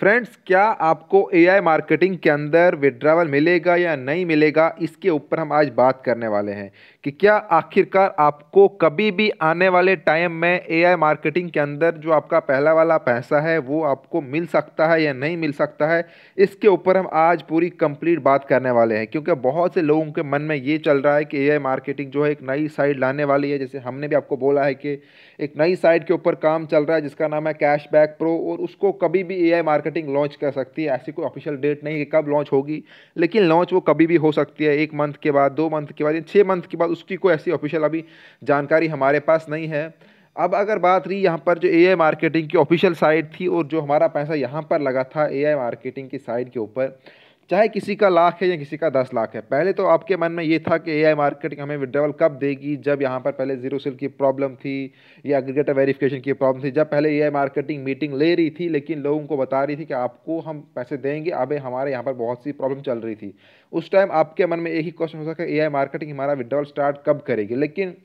Friends क्या आपको AI marketing के अंदर विड्रावल मिलेगा या नहीं मिलेगा? इसके ऊपर हम आज बात करने वाले हैं कि क्या आखिरकार आपको कभी भी आने वाले टाइम में एआई मार्केटिंग के अंदर जो आपका पहला वाला पैसा है, वो आपको मिल सकता है या नहीं मिल सकता है? इसके ऊपर हम आज पूरी कंप्लीट बात करने वाले हैं, क्योंकि बहुत से लोगों के मन में ये चल रहा है कि एआई मार्केटिंग जो है एक नई साइड लाने वाली है। जैसे हमने भी आपको बोला है कि एक नई साइड के ऊपर काम चल रहा है, जिसका नाम है कैशबैक प्रो और उसको कभी भी ए लॉन्च कर सकती है, ऐसी कोई ऑफिशियल डेट नहीं है कब लॉन्च होगी, लेकिन लॉन्च वो कभी भी हो सकती है, एक मंथ के बाद, दो मंथ के बाद, या छः मंथ के बाद, उसकी कोई ऐसी ऑफिशियल अभी जानकारी हमारे पास नहीं है। अब अगर बात रही यहाँ पर जो ए मार्केटिंग की ऑफिशियल साइट थी और जो हमारा पैसा यहाँ पर लगा था ए मार्केटिंग की साइट के ऊपर चाहे किसी का लाख है या किसी का दस लाख है, पहले तो आपके मन में ये था कि एआई मार्केटिंग हमें विड्रॉवल कब देगी, जब यहाँ पर पहले ज़ीरो सेल की प्रॉब्लम थी या एग्रीगेटर वेरिफिकेशन की प्रॉब्लम थी, जब पहले एआई मार्केटिंग मीटिंग ले रही थी, लेकिन लोगों को बता रही थी कि आपको हम पैसे देंगे, अब हमारे यहाँ पर बहुत सी प्रॉब्लम चल रही थी। उस टाइम आपके मन में एक ही क्वेश्चन हो सका ए मार्केटिंग हमारा विड्रॉवल स्टार्ट कब करेगी, लेकिन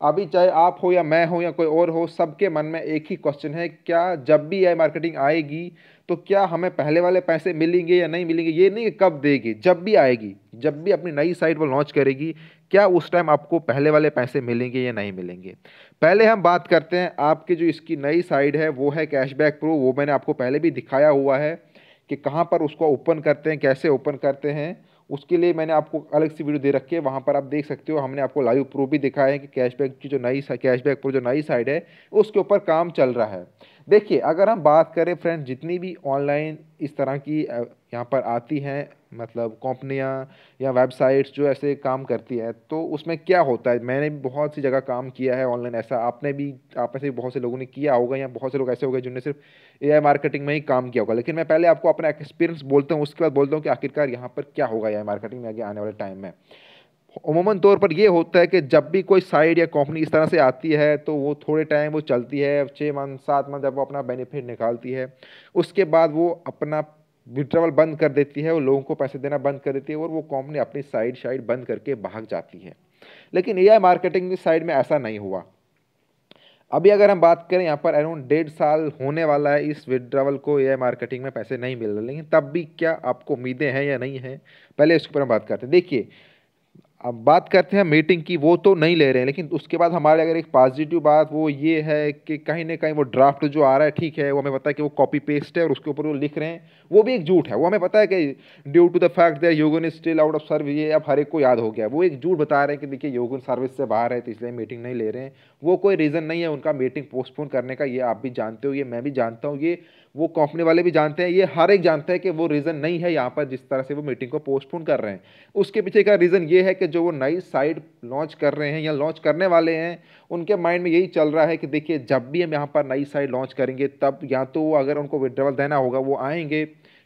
अभी चाहे आप हो या मैं हो या कोई और हो, सबके मन में एक ही क्वेश्चन है, क्या जब भी आई मार्केटिंग आएगी तो क्या हमें पहले वाले पैसे मिलेंगे या नहीं मिलेंगे? ये नहीं कब देगी, जब भी आएगी, जब भी अपनी नई साइट वो लॉन्च करेगी, क्या उस टाइम आपको पहले वाले पैसे मिलेंगे या नहीं मिलेंगे? पहले हम बात करते हैं, आपकी जो इसकी नई साइट है, वो है कैशबैक प्रो वो मैंने आपको पहले भी दिखाया हुआ है कि कहाँ पर उसको ओपन करते हैं, कैसे ओपन करते हैं। उसके लिए मैंने आपको अलग सी वीडियो दे रखी है, वहाँ पर आप देख सकते हो, हमने आपको लाइव प्रूफ भी दिखाया है कि कैशबैक की जो नई कैशबैक पर जो नई साइड है, उसके ऊपर काम चल रहा है। देखिए, अगर हम बात करें फ्रेंड जितनी भी ऑनलाइन इस तरह की यहाँ पर आती हैं मतलब कंपनियाँ या वेबसाइट्स जो ऐसे काम करती है तो उसमें क्या होता है? मैंने भी बहुत सी जगह काम किया है ऑनलाइन, ऐसा आपने भी, आप में से बहुत से लोगों ने किया होगा या बहुत से लोग ऐसे हो गए जिन्होंने सिर्फ़ एआई मार्केटिंग में ही काम किया होगा। लेकिन मैं पहले आपको अपना एक्सपीरियंस बोलता हूँ, उसके बाद बोलता हूँ कि आखिरकार यहाँ पर क्या होगा एआई मार्केटिंग में आगे आने वाले टाइम में। उमूमन तौर पर यह होता है कि जब भी कोई साइड या कंपनी इस तरह से आती है तो वो थोड़े टाइम वो चलती है छः मंथ सात मंथ जब वो अपना बेनिफिट निकालती है, उसके बाद वो अपना विड्रावल बंद कर देती है, वो लोगों को पैसे देना बंद कर देती है और वो कंपनी अपनी साइड साइड बंद करके भाग जाती है। लेकिन एआई मार्केटिंग साइड में ऐसा नहीं हुआ। अभी अगर हम बात करें, यहाँ पर अराउंड डेढ़ साल होने वाला है इस विड्रावल को एआई मार्केटिंग में पैसे नहीं मिल रहे लेकिन तब भी क्या आपको उम्मीदें हैं या नहीं हैं? पहले इसके ऊपर हम बात करते हैं। देखिए अब बात करते हैं मीटिंग की, वो तो नहीं ले रहे हैं, लेकिन उसके बाद हमारे अगर एक पॉजिटिव बात, वो ये है कि कहीं ना कहीं वो ड्राफ्ट जो आ रहा है, ठीक है, वो हमें पता है कि वो कॉपी पेस्ट है और उसके ऊपर वो लिख रहे हैं, वो भी एक झूठ है। वो हमें पता है कि due to the fact that Yogan is still out of service ये अब हर एक को याद हो गया। वो एक झूठ बता रहे हैं कि देखिए योगन सर्विस से बाहर है तो इसलिए मीटिंग नहीं ले रहे हैं। वो कोई रीज़न नहीं है उनका मीटिंग पोस्टपोन करने का, ये आप भी जानते हो, ये मैं भी जानता हूँ, ये वो कंपनी वाले भी जानते हैं, ये हर एक जानता है कि वो रीज़न नहीं है यहाँ पर जिस तरह से वो मीटिंग को पोस्टपोन कर रहे हैं। उसके पीछे का रीज़न ये है कि जो वो नई साइट लॉन्च कर रहे हैं या लॉन्च करने वाले हैं, उनके माइंड में यही चल रहा है कि देखिए, जब भी हम यहाँ पर नई साइट लॉन्च करेंगे, तब या तो अगर उनको विड्रॉवल देना होगा, वो आएँगे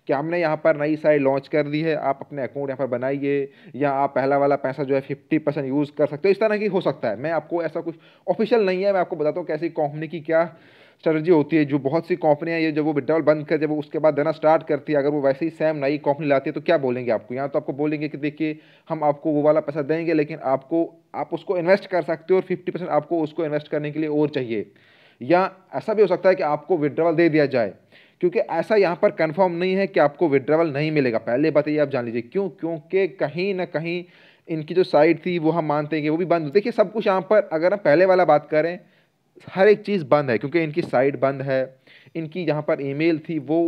कि हमने यहाँ पर नई साइट लॉन्च कर दी है, आप अपने अकाउंट यहाँ पर बनाइए या आप पहला वाला पैसा जो है फिफ्टी परसेंट यूज़ कर सकते हो। इस तरह की हो सकता है। मैं आपको ऐसा कुछ ऑफिशियल नहीं है, मैं आपको बताता हूँ कैसी कंपनी की क्या स्ट्रेटजी होती है, जो बहुत सी कंपनियाँ ये जब वो विड्रॉल बंद कर, जब वो उसके बाद देना स्टार्ट करती है, अगर वो वैसे ही सेम नई कंपनी लाती है तो क्या बोलेंगे आपको? यहाँ तो आपको बोलेंगे कि देखिए, हम आपको वो वाला पैसा देंगे, लेकिन आपको, आप उसको इन्वेस्ट कर सकते हो और फिफ्टी परसेंट आपको उसको इन्वेस्ट करने के लिए और चाहिए। या ऐसा भी हो सकता है कि आपको विड्रॉवल दे दिया जाए, क्योंकि ऐसा यहाँ पर कंफर्म नहीं है कि आपको विड्रॉवल नहीं मिलेगा। पहले बताइए, आप जान लीजिए क्यों? क्योंकि कहीं ना कहीं इनकी जो साइट थी, वो हम मानते हैं कि वो भी बंद देखिए, सब कुछ यहाँ पर, अगर हम पहले वाला बात करें हर एक चीज़ बंद है, क्योंकि इनकी साइट बंद है, इनकी यहाँ पर ईमेल थी, वो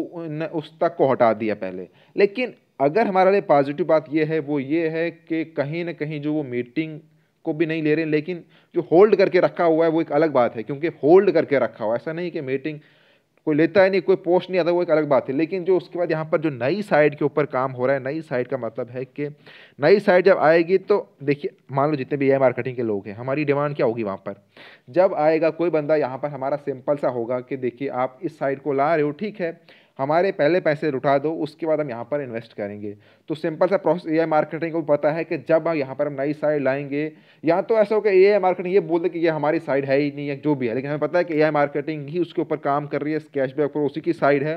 उस तक को हटा दिया पहले। लेकिन अगर हमारे लिए पॉजिटिव बात ये है, वो ये है कि कहीं ना कहीं जो वो मीटिंग को भी नहीं ले रहे लेकिन जो होल्ड करके रखा हुआ है, वो एक अलग बात है, क्योंकि होल्ड करके रखा हुआ ऐसा नहीं कि मीटिंग कोई लेता है नहीं, कोई पोस्ट नहीं आता वो एक अलग बात है। लेकिन जो उसके बाद यहाँ पर जो नई साइड के ऊपर काम हो रहा है, नई साइड का मतलब है कि नई साइड जब आएगी तो देखिए, मान लो जितने भी ए मार्केटिंग के लोग हैं, हमारी डिमांड क्या होगी वहाँ पर? जब आएगा, कोई बंदा यहाँ पर हमारा सिंपल सा होगा कि देखिए, आप इस साइड को ला रहे हो, ठीक है हमारे पहले पैसे उठा दो, उसके बाद हम यहाँ पर इन्वेस्ट करेंगे। तो सिंपल सा प्रोसेस एआई मार्केटिंग को पता है कि जब हम यहाँ पर हम नई साइड लाएँगे, या तो ऐसा हो कि एआई मार्केटिंग ये बोल दे कि ये हमारी साइड है ही नहीं है जो भी है, लेकिन हमें पता है कि एआई मार्केटिंग ही उसके ऊपर काम कर रही है कैशबैक पर उसी की साइड है।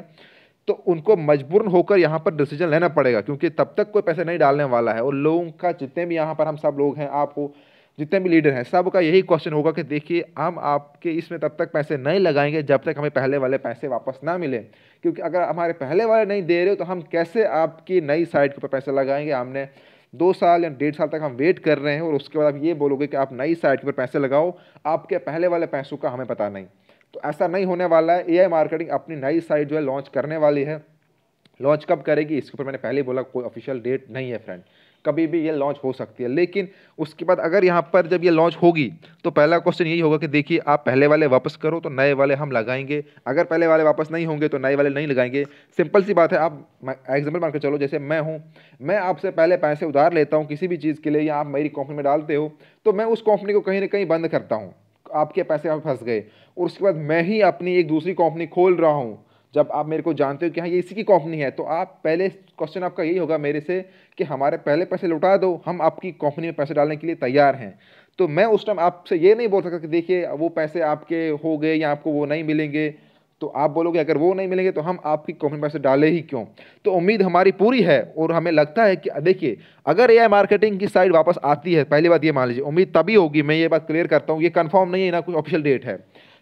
तो उनको मजबूर होकर यहाँ पर डिसीज़न लेना पड़ेगा, क्योंकि तब तक कोई पैसे नहीं डालने वाला है, और लोगों का जितने भी यहाँ पर हम सब लोग हैं आप हो जितने भी लीडर हैं सब का यही क्वेश्चन होगा कि देखिए, हम आपके इसमें तब तक पैसे नहीं लगाएँगे जब तक हमें पहले वाले पैसे वापस ना मिले। क्योंकि अगर हमारे पहले वाले नहीं दे रहे हो तो हम कैसे आपकी नई साइट के ऊपर पैसे लगाएँगे? हमने दो साल या डेढ़ साल तक हम वेट कर रहे हैं और उसके बाद आप ये बोलोगे कि आप नई साइट पर पैसे लगाओ, आपके पहले वाले पैसों का हमें पता नहीं। तो ऐसा नहीं होने वाला है। एआई मार्केटिंग अपनी नई साइट जो है लॉन्च करने वाली है। लॉन्च कब करेगी? इसके ऊपर मैंने पहले बोला, कोई ऑफिशियल डेट नहीं है फ्रेंड कभी भी ये लॉन्च हो सकती है। लेकिन उसके बाद अगर यहाँ पर जब ये लॉन्च होगी तो पहला क्वेश्चन यही होगा कि देखिए, आप पहले वाले वापस करो तो नए वाले हम लगाएँगे। अगर पहले वाले वापस नहीं होंगे तो नए वाले नहीं लगाएँगे। सिंपल सी बात है, आप एग्ज़ाम्पल मान के चलो, जैसे मैं हूँ, मैं आपसे पहले पैसे उधार लेता हूँ किसी भी चीज़ के लिए या आप मेरी कंपनी में डालते हो तो मैं उस कंपनी को कहीं ना कहीं बंद करता हूँ। आपके पैसे आप फंस गए। और उसके बाद मैं ही अपनी एक दूसरी कंपनी खोल रहा हूँ। जब आप मेरे को जानते हो कि हाँ ये इसी की कंपनी है तो आप पहले क्वेश्चन आपका यही होगा मेरे से कि हमारे पहले पैसे लौटा दो, हम आपकी कंपनी में पैसे डालने के लिए तैयार हैं। तो मैं उस टाइम आपसे ये नहीं बोल सकता कि देखिए, वो पैसे आपके हो गए या आपको वो नहीं मिलेंगे। तो आप बोलोगे, अगर वो नहीं मिलेंगे तो हम आपकी कंपनी में पैसे डाले ही क्यों? तो उम्मीद हमारी पूरी है और हमें लगता है कि, देखिए, अगर ए मार्केटिंग की साइड वापस आती है, पहली बात ये मान लीजिए, उम्मीद तभी होगी, मैं ये बात क्लियर करता हूँ, ये कन्फर्म नहीं है, ना कोई ऑफिशियल डेट है।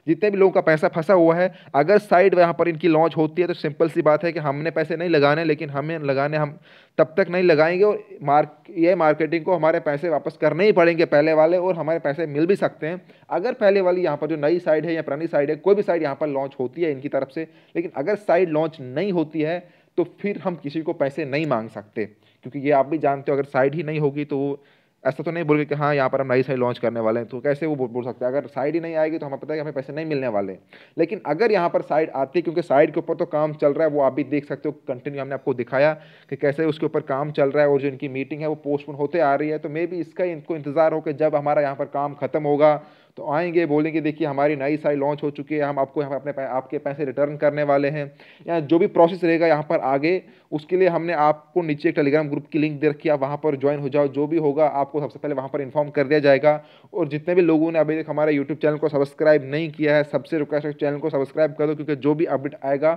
जितने भी लोगों का पैसा फंसा हुआ है, अगर साइड यहाँ पर इनकी लॉन्च होती है तो सिंपल सी बात है कि हमने पैसे नहीं लगाने, लेकिन हमें लगाने, हम तब तक नहीं लगाएँगे और मार्क, ये मार्केटिंग को हमारे पैसे वापस करने ही पड़ेंगे पहले वाले और हमारे पैसे मिल भी सकते हैं। अगर पहले वाली यहाँ पर जो नई साइड है या पुरानी साइड है, कोई भी साइड यहाँ पर लॉन्च होती है इनकी तरफ़ से, लेकिन अगर साइड लॉन्च नहीं होती है तो फिर हम किसी को पैसे नहीं मांग सकते, क्योंकि ये आप भी जानते हो, अगर साइड ही नहीं होगी तो ऐसा तो नहीं बोल कि हाँ यहाँ पर हम नई साइड लॉन्च करने वाले हैं तो कैसे वो बोल सकते हैं? अगर साइड ही नहीं आएगी तो हमें पता है कि हमें पैसे नहीं मिलने वाले। लेकिन अगर यहाँ पर साइड आती है, क्योंकि साइड के ऊपर तो काम चल रहा है, वो आप भी देख सकते हो कंटिन्यू हमने आपको दिखाया कि कैसे उसके ऊपर काम चल रहा है और जो इनकी मीटिंग है वो पोस्टपोन होते आ रही है तो मे बी इसका इनको इंतज़ार हो कि जब हमारा यहाँ पर काम खत्म होगा तो आएँगे, बोलेंगे, देखिए, हमारी नई साइट लॉन्च हो चुकी है, हम आपको यहाँ अपने आपके पैसे रिटर्न करने वाले हैं। या जो भी प्रोसेस रहेगा यहाँ पर आगे, उसके लिए हमने आपको नीचे एक टेलीग्राम ग्रुप की लिंक दे रखी है, आप वहाँ पर ज्वाइन हो जाओ, जो भी होगा आपको सबसे पहले वहाँ पर इन्फॉर्म कर दिया जाएगा। और जितने भी लोगों ने अभी तक हमारे यूट्यूब चैनल को सब्सक्राइब नहीं किया है, सबसे रिक्वेस्ट चैनल को सब्सक्राइब कर दो, क्योंकि जो भी अपडेट आएगा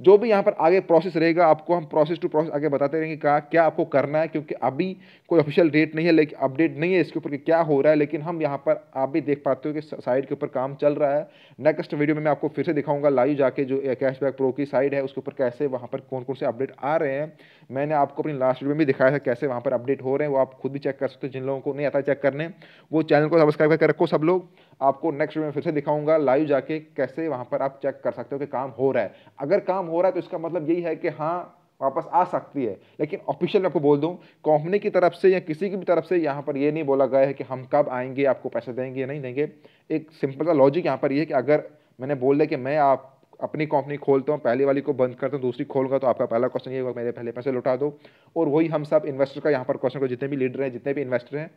जो भी यहाँ पर आगे प्रोसेस रहेगा, आपको हम प्रोसेस टू प्रोसेस आगे बताते रहेंगे क्या क्या आपको करना है, क्योंकि अभी कोई ऑफिशियल डेट नहीं है, लेकिन अपडेट नहीं है इसके ऊपर कि क्या हो रहा है, लेकिन हम यहाँ पर आप भी देख पाते हो कि साइड के ऊपर काम चल रहा है। नेक्स्ट वीडियो में मैं आपको फिर से दिखाऊँगा लाइव जाके जो कैशबैक प्रो की साइड है, उसके ऊपर कैसे वहाँ पर कौन कौन से अपडेट आ रहे हैं। मैंने आपको अपनी लास्ट वीडियो में भी दिखाया था कैसे वहाँ पर अपडेट हो रहे हैं, वो आप खुद भी चेक कर सकते हो, जिन लोगों को नहीं आता चेक करने, वो चैनल को सब्सक्राइब करके रखो सब लोग। आपको नेक्स्ट वीडियो में फिर से दिखाऊँगा लाइव जाके कैसे वहाँ पर आप चेक कर सकते हो कि काम हो रहा है। अगर काम हो रहा है तो इसका मतलब यही है कि हाँ वापस आ सकती है। लेकिन ऑफिशियल मैं आपको बोल दूँ कंपनी की तरफ़ से या किसी की भी तरफ़ से यहाँ पर ये नहीं बोला गया है कि हम कब आएँगे, आपको पैसे देंगे या नहीं देंगे। एक सिंपल सा लॉजिक यहाँ पर ये है कि अगर मैंने बोल दिया कि मैं आप, अपनी कंपनी खोलता हूँ, पहली वाली को बंद करता हूँ, दूसरी खोलूँगा तो आपका पहला क्वेश्चन ये होगा, मेरे पहले पैसे लौटा दो। और वही हम सब इन्वेस्टर का यहाँ पर क्वेश्चन को जितने भी लीडर हैं, जितने भी इन्वेस्टर हैं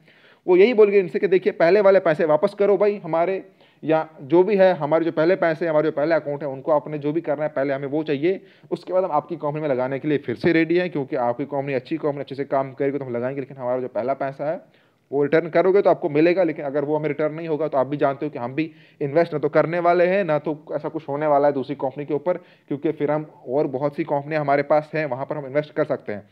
वो यही बोल गए इनसे कि देखिए, पहले वाले पैसे वापस करो भाई हमारे, या जो भी है, हमारे जो पहले पैसे, हमारे जो पहले अकाउंट है, उनको आपने जो भी करना है, पहले हमें वो चाहिए। उसके बाद हम आपकी कंपनी में लगाने के लिए फिर से रेडी हैं, क्योंकि आपकी कंपनी अच्छी कंपनी अच्छे से काम करेगी तो हम लगाएँगे, लेकिन हमारा जो पहला पैसा है, वो रिटर्न करोगे तो आपको मिलेगा, लेकिन अगर वो हमें रिटर्न नहीं होगा तो आप भी जानते हो कि हम भी इन्वेस्ट ना तो करने वाले हैं, ना तो ऐसा कुछ होने वाला है दूसरी कंपनी के ऊपर, क्योंकि फिर हम और बहुत सी कंपनियाँ हमारे पास हैं, वहाँ पर हम इन्वेस्ट कर सकते हैं।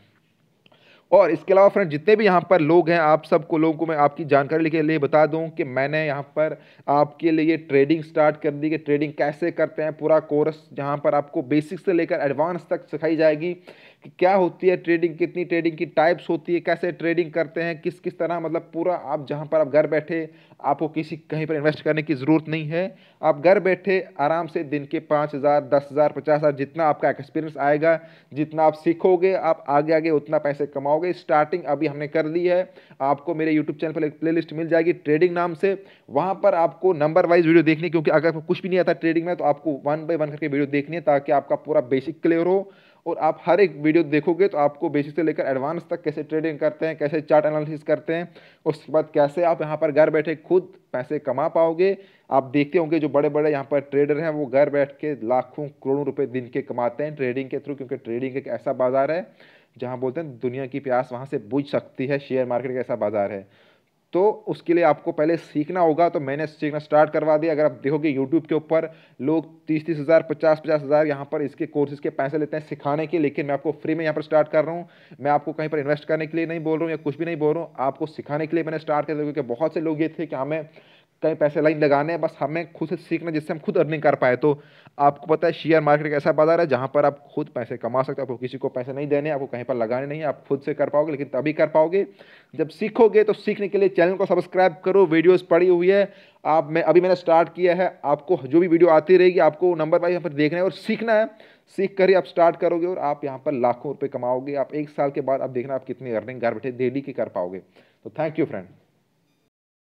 और इसके अलावा फ्रेंड जितने भी यहाँ पर लोग हैं, आप सबको लोगों को मैं आपकी जानकारी के लिए बता दूँ कि मैंने यहाँ पर आपके लिए ट्रेडिंग स्टार्ट कर दी कि ट्रेडिंग कैसे करते हैं, पूरा कोर्स जहाँ पर आपको बेसिक से लेकर एडवांस तक सिखाई जाएगी कि क्या होती है ट्रेडिंग कितनी ट्रेडिंग की टाइप्स होती है, कैसे ट्रेडिंग करते हैं किस किस तरह मतलब पूरा आप जहाँ पर आप घर बैठे आपको किसी कहीं पर इन्वेस्ट करने की ज़रूरत नहीं है। आप घर बैठे आराम से दिन के पाँच हज़ार, दस हज़ार, पचास हज़ार जितना आपका एक्सपीरियंस आएगा, जितना आप सीखोगे, आप आगे आगे उतना पैसे कमाओगे। स्टार्टिंग अभी हमने कर दी है। आपको मेरे यूट्यूब चैनल पर एक प्ले मिल जाएगी ट्रेडिंग नाम से। वहाँ पर आपको नंबर वाइज वीडियो देखनी क्योंकि अगर कुछ भी नहीं आता ट्रेडिंग में तो आपको वन बाई वन करके वीडियो देखनी है, ताकि आपका पूरा बेसिक क्लियर हो। और आप हर एक वीडियो देखोगे तो आपको बेसिक से लेकर एडवांस तक कैसे ट्रेडिंग करते हैं, कैसे चार्ट एनालिसिस करते हैं, उसके बाद कैसे आप यहाँ पर घर बैठे खुद पैसे कमा पाओगे। आप देखते होंगे जो बड़े बड़े यहाँ पर ट्रेडर हैं, वो घर बैठ के लाखों करोड़ों रुपए दिन के कमाते हैं ट्रेडिंग के थ्रू क्योंकि ट्रेडिंग एक ऐसा बाज़ार है। जहाँ बोलते हैं दुनिया की प्यास वहाँ से बुझ सकती है, शेयर मार्केट का ऐसा बाज़ार है। तो उसके लिए आपको पहले सीखना होगा तो मैंने सीखना स्टार्ट करवा दिया। अगर आप देखोगे यूट्यूब के ऊपर, लोग तीस तीस हज़ार पचास पचास हज़ार यहाँ पर इसके कोर्सेज के पैसे लेते हैं सिखाने के लेकिन मैं आपको फ्री में यहाँ पर स्टार्ट कर रहा हूँ। मैं आपको कहीं पर इन्वेस्ट करने के लिए नहीं बोल रहा हूँ या कुछ भी नहीं बोल रहा हूँ। आपको सिखाने के लिए मैंने स्टार्ट कर दिया क्योंकि बहुत से लोग ये थे कि हमें कहीं पैसे लाइन लगाने हैं, बस हमें खुद से सीखना जिससे हम खुद अर्निंग कर पाए। तो आपको पता है शेयर मार्केट एक ऐसा बाज़ार है, जहाँ पर आप खुद पैसे कमा सकते हो, आपको किसी को पैसे नहीं देने, आपको कहीं पर लगाने नहीं, आप खुद से कर पाओगे, लेकिन तभी कर पाओगे। जब सीखोगे तो सीखने के लिए चैनल को सब्सक्राइब करो वीडियोज़ पड़ी हुई है। आप मैं, अभी मैंने स्टार्ट किया है, आपको जो भी वीडियो आती रहेगी, आपको नंबर वाइज यहाँ पर देखना है और सीखना है। सीख कर ही आप स्टार्ट करोगे और आप यहाँ पर लाखों रुपये कमाओगे। आप एक साल के बाद आप देखना आप कितनी अर्निंग घर बैठे डेली की कर पाओगे। तो थैंक यू फ्रेंड